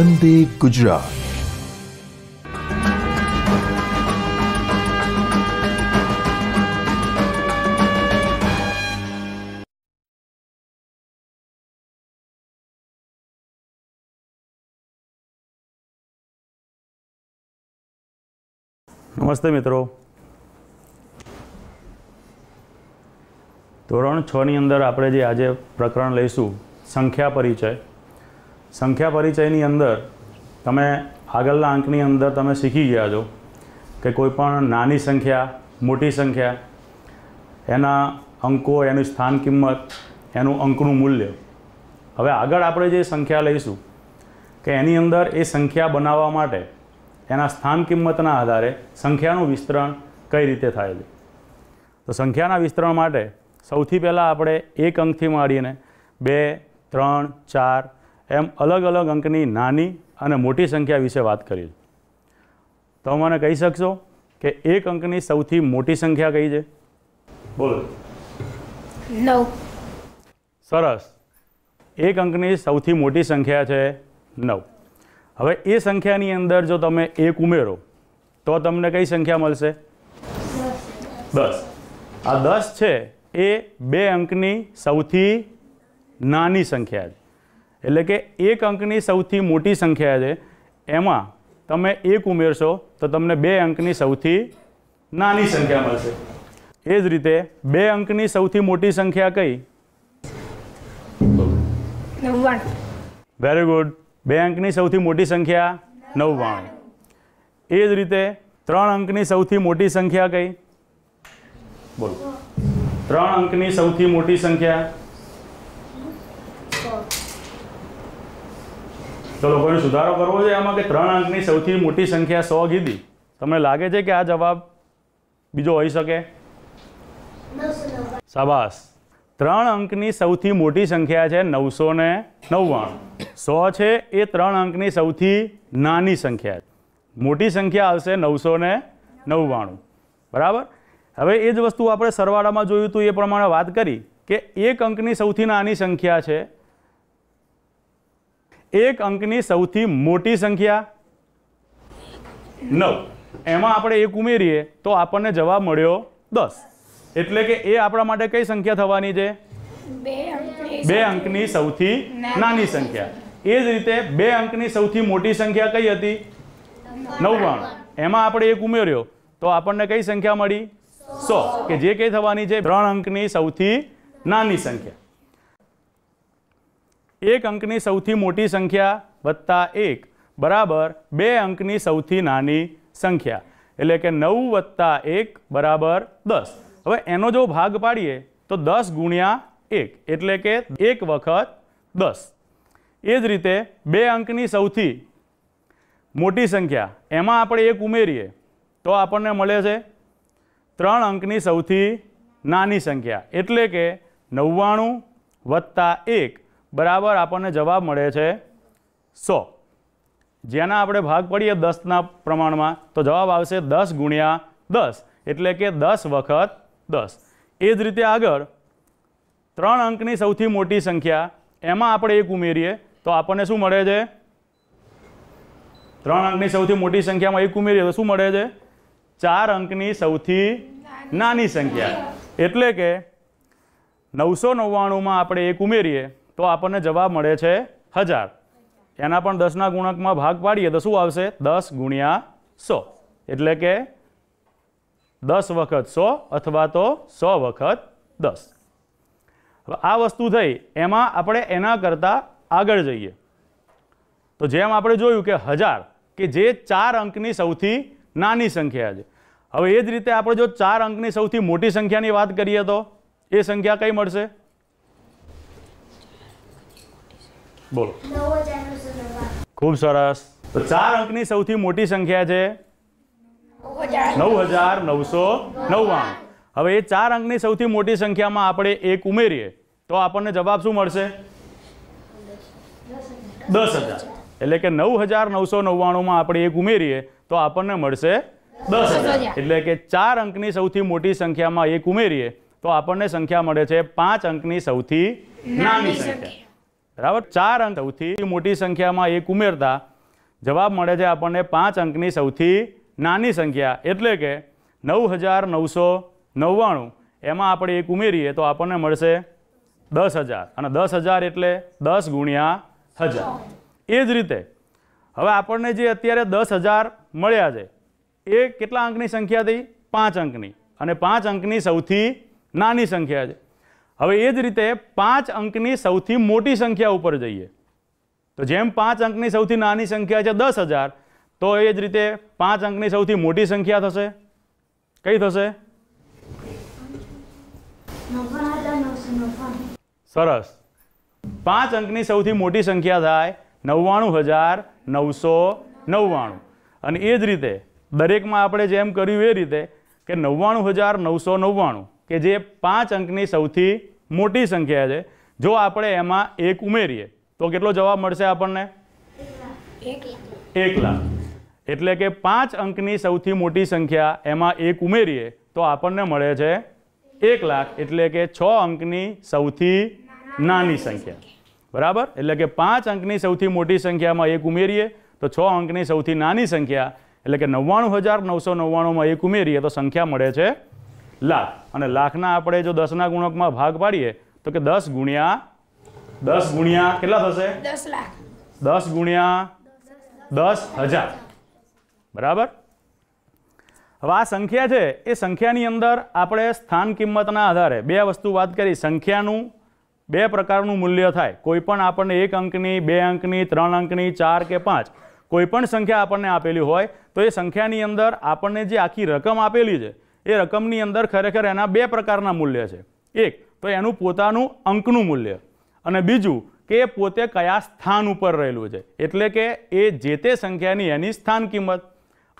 વંદે ગુજરાત. નમસ્તે મિત્રો. ધોરણ છની અંદર આપણે જે આજે પ્રકરણ લઈશું સંખ્યા પરિચય. સંખ્યા પરિચયની અંદર તમે આગળના અંકની અંદર તમે શીખી ગયા છો કે કોઈ પણ નાની સંખ્યા, મોટી સંખ્યા, એના અંકો, એની સ્થાન કિંમત, એનું અંકનું મૂલ્ય. હવે આગળ આપણે જે સંખ્યા લઈશું કે એની અંદર એ સંખ્યા બનાવવા માટે એના સ્થાન કિંમતના આધારે સંખ્યાનું વિસ્તરણ કઈ રીતે થાય તો સંખ્યાના વિસ્તરણ માટે સૌથી પહેલાં આપણે એક અંકથી માંડીને બે, ત્રણ, ચાર એમ અલગ અલગ અંકની નાની અને મોટી સંખ્યા વિશે વાત કરી. છે તો મને કહી શકશો કે એક અંકની સૌથી મોટી સંખ્યા કઈ છે? બોલો. નવ. સરસ. એક અંકની સૌથી મોટી સંખ્યા છે નવ. હવે એ સંખ્યાની અંદર જો તમે એક ઉમેરો તો તમને કઈ સંખ્યા મળશે? દસ. આ દસ છે એ બે અંકની સૌથી નાની સંખ્યા છે. એટલે કે એક અંકની સૌથી મોટી સંખ્યા છે. એમાં તમે એક ઉમેરશો તો તમને બે અંકની સૌથી નાની સંખ્યા મળશે. એ જ રીતે બે અંકની સૌથી મોટી સંખ્યા કઈ? વેરી ગુડ બે અંકની સૌથી મોટી સંખ્યા નવ્વાણું. એ જ રીતે ત્રણ અંકની સૌથી મોટી સંખ્યા કઈ? બોલો. ત્રણ અંકની સૌથી મોટી સંખ્યા તો લોકોને સુધારો કરવો છે આમાં કે ત્રણ અંકની સૌથી મોટી સંખ્યા સો કીધી. તમને લાગે છે કે આ જવાબ બીજો હોઈ શકે? શાબાસ ત્રણ અંકની સૌથી મોટી સંખ્યા છે નવસો ને નવ્વાણું. સો છે એ ત્રણ અંકની સૌથી નાની સંખ્યા છે. મોટી સંખ્યા આવશે નવસો ને નવ્વાણું. બરાબર? હવે એ જ વસ્તુ આપણે સરવાળામાં જોયું હતું એ પ્રમાણે વાત કરી કે એક અંકની સૌથી નાની સંખ્યા છે એક અંકની સૌથી મોટી સંખ્યા? નવ. એમાં આપણે એક ઉમેરીએ તો આપણને જવાબ મળ્યો દસ. એટલે કે એ આપણા માટે કઈ સંખ્યા થવાની છે? બે અંકની સૌથી નાની સંખ્યા. એ જ રીતે બે અંકની સૌથી મોટી સંખ્યા કઈ હતી? નવ્વાણું. એમાં આપણે એક ઉમેર્યો તો આપણને કઈ સંખ્યા મળી? સો. કે જે કઈ થવાની છે? ત્રણ અંકની સૌથી નાની સંખ્યા. એક અંકની સૌથી મોટી સંખ્યા વત્તા એક બરાબર બે અંકની સૌથી નાની સંખ્યા. એટલે કે નવ વત્તા એક બરાબર દસ. હવે એનો જો ભાગ પાડીએ તો દસ ગુણ્યા એક, એટલે કે એક વખત દસ. એ જ રીતે બે અંકની સૌથી મોટી સંખ્યા, એમાં આપણે એક ઉમેરીએ તો આપણને મળે છે ત્રણ અંકની સૌથી નાની સંખ્યા. એટલે કે નવ્વાણું વત્તા એક બરાબર આપણને જવાબ મળે છે સો. જેના આપણે ભાગ પડીએ દસના પ્રમાણમાં, તો જવાબ આવશે દસ ગુણ્યા દસ, એટલે કે દસ વખત દસ. એ જ રીતે આગળ, ત્રણ અંકની સૌથી મોટી સંખ્યા, એમાં આપણે એક ઉમેરીએ, તો આપણને શું મળે છે? ત્રણ અંકની સૌથી મોટી સંખ્યામાં એક ઉમેરીએ, તો શું મળે છે? ચાર અંકની સૌથી નાની સંખ્યા. એટલે કે નવસો નવ્વાણુંમાં આપણે એક ઉમેરીએ તો આપણને જવાબ મળે છે હજાર. એના પણ દસના ગુણકમાં ભાગ પાડીએ તો શું આવશે? દસ ગુણ્યા સો. એટલે કે દસ વખત સો અથવા તો સો વખત દસ. હવે આ વસ્તુ થઈ. એમાં આપણે એના કરતાં આગળ જઈએ. તો જેમ આપણે જોયું કે હજાર, કે જે ચાર અંકની સૌથી નાની સંખ્યા છે. હવે એ જ રીતે આપણે જો ચાર અંકની સૌથી મોટી સંખ્યાની વાત કરીએ તો એ સંખ્યા કઈ મળશે? બોલો. ખૂબ સરસ. તો ચાર અંકની સૌથી મોટી સંખ્યા છે? નવ હજાર નવસો નવ્વાણું. હવે એ ચાર અંકની સૌથી મોટી સંખ્યામાં આપણે એક ઉમેરીએ, તો આપણને જવાબ શું મળશે? દસ હજાર. એટલે કે નવ હજાર નવસો નવ્વાણુંમાં આપણે એક ઉમેરીએ, તો આપણને મળશે દસ હજાર. એટલે કે ચાર અંકની સૌથી મોટી સંખ્યામાં એક ઉમેરીએ, તો આપણને સંખ્યા મળે છે પાંચ અંકની સૌથી નાની સંખ્યા. બરાબર? ચાર અંક. સૌથી મોટી સંખ્યામાં એક ઉમેરતા જવાબ મળે છે આપણને પાંચ અંકની સૌથી નાની સંખ્યા. એટલે કે નવ હજાર નવસો નવ્વાણું. એમાં આપણે એક ઉમેરીએ તો આપણને મળશે દસ હજાર અને દસ હજાર એટલે દસ ગુણ્યા હજાર. એ જ રીતે હવે આપણને જે અત્યારે દસ હજાર મળ્યા છે, એ કેટલા અંકની સંખ્યા થઈ? પાંચ અંકની. અને પાંચ અંકની સૌથી નાની સંખ્યા છે. હવે એ જ રીતે પાંચ અંકની સૌથી મોટી સંખ્યા ઉપર જઈએ. તો જેમ પાંચ અંકની સૌથી નાની સંખ્યા છે દસ હજાર, તો એ જ રીતે પાંચ અંકની સૌથી મોટી સંખ્યા થશે. કઈ થશે? સરસ. પાંચ અંકની સૌથી મોટી સંખ્યા થાય નવ્વાણું હજાર નવસો નવ્વાણું. અને એ જ રીતે દરેકમાં આપણે જેમ કર્યું એ રીતે કે નવ્વાણું હજાર નવસો નવ્વાણું. કે જે પાંચ અંકની સૌથી મોટી સંખ્યા છે જો આપણે એમાં એક ઉમેરીએ તો કેટલો જવાબ મળશે આપણને? એક લાખ. એટલે કે પાંચ અંકની સૌથી મોટી સંખ્યા એમાં એક ઉમેરીએ તો આપણને મળે છે એક લાખ. એટલે કે છ અંકની સૌથી નાની સંખ્યા. બરાબર? એટલે કે પાંચ અંકની સૌથી મોટી સંખ્યામાં એક ઉમેરીએ તો છ અંકની સૌથી નાની સંખ્યા. એટલે કે નવ્વાણું હજાર નવસો નવ્વાણુંમાં એક ઉમેરીએ તો સંખ્યા મળે છે લાખ. અને લાખના આપણે જો દસના ગુણકમાં ભાગ પાડીએ તો કે દસ ગુણ્યા દસ ગુણ્યા કેટલા થશે? દસ લાખ. દસ ગુણ્યા દસ હજાર. બરાબર? હવે આ સંખ્યા છે એ સંખ્યાની અંદર આપણે સ્થાન કિંમતના આધારે બે વસ્તુ વાત કરી. સંખ્યાનું બે પ્રકારનું મૂલ્ય થાય. કોઈ પણ આપણને એક અંકની બે અંકની ત્રણ અંકની ચાર કે પાંચ કોઈ પણ સંખ્યા આપણને આપેલી હોય તો એ સંખ્યાની અંદર આપણને જે આખી રકમ આપેલી છે એ રકમની અંદર ખરેખર એના બે પ્રકારના મૂલ્ય છે. એક, તો એનું પોતાનું અંકનું મૂલ્ય અને બીજું કે પોતે કયા સ્થાન ઉપર રહેલું છે. એટલે કે એ જે તે સંખ્યાની એની સ્થાન કિંમત.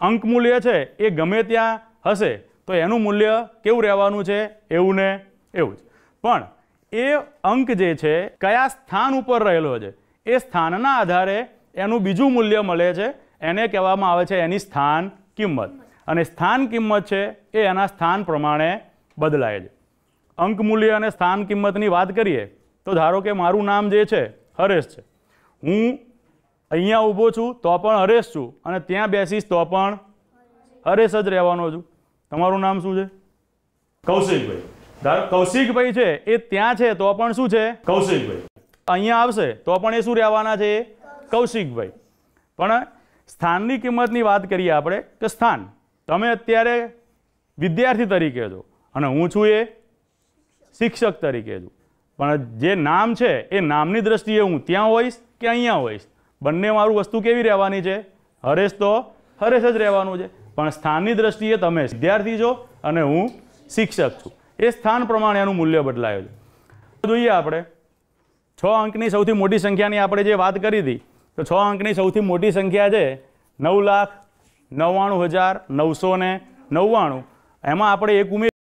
અંક મૂલ્ય છે, એ ગમે ત્યાં હશે, તો એનું મૂલ્ય કેવું રહેવાનું છે? એવું ને એવું જ. પણ એ અંક જે છે, કયા સ્થાન ઉપર રહેલો છે, એ સ્થાનના આધારે એનું બીજું મૂલ્ય મળે છે, એને કહેવામાં આવે છે એની સ્થાન કિંમત. અને સ્થાન કિંમત છે એ એના સ્થાન પ્રમાણે બદલાય છે. અંક મૂલ્ય અને સ્થાન કિંમતની વાત કરીએ તો ધારો કે મારું નામ જે છે હરેશ છે. હું અહીંયા ઊભો છું તો પણ હરેશ છું અને ત્યાં બેસીશ તો પણ હરેશ જ રહેવાનો છું. તમારું નામ શું છે? કૌશિકભાઈ. ધારો કૌશિકભાઈ છે એ ત્યાં છે તો પણ શું છે? કૌશિકભાઈ. અહીંયા આવશે તો પણ એ શું રહેવાના છે? એ કૌશિકભાઈ. પણ સ્થાનની કિંમતની વાત કરીએ આપણે કે સ્થાન. તમે અત્યારે વિદ્યાર્થી તરીકે છો અને હું છું એ શિક્ષક તરીકે છું. પણ જે નામ છે, એ નામની દ્રષ્ટિએ હું ત્યાં હોઈશ કે અહીંયા હોઈશ? બંને મારું વસ્તુ કેવી રહેવાની છે? હરેશ તો હરેશ જ રહેવાનું છે. પણ સ્થાનની દ્રષ્ટિએ તમે વિદ્યાર્થી છો અને હું શિક્ષક છું. એ સ્થાન પ્રમાણે એનું મૂલ્ય બદલાયું છે. જોઈએ આપણે. છ અંકની સૌથી મોટી સંખ્યાની આપણે જે વાત કરી હતી, તો છ અંકની સૌથી મોટી સંખ્યા છે નવ લાખ નવ્વાણું હજાર નવસો ને નવ્વાણું. એમાં આપણે એક ઉમેર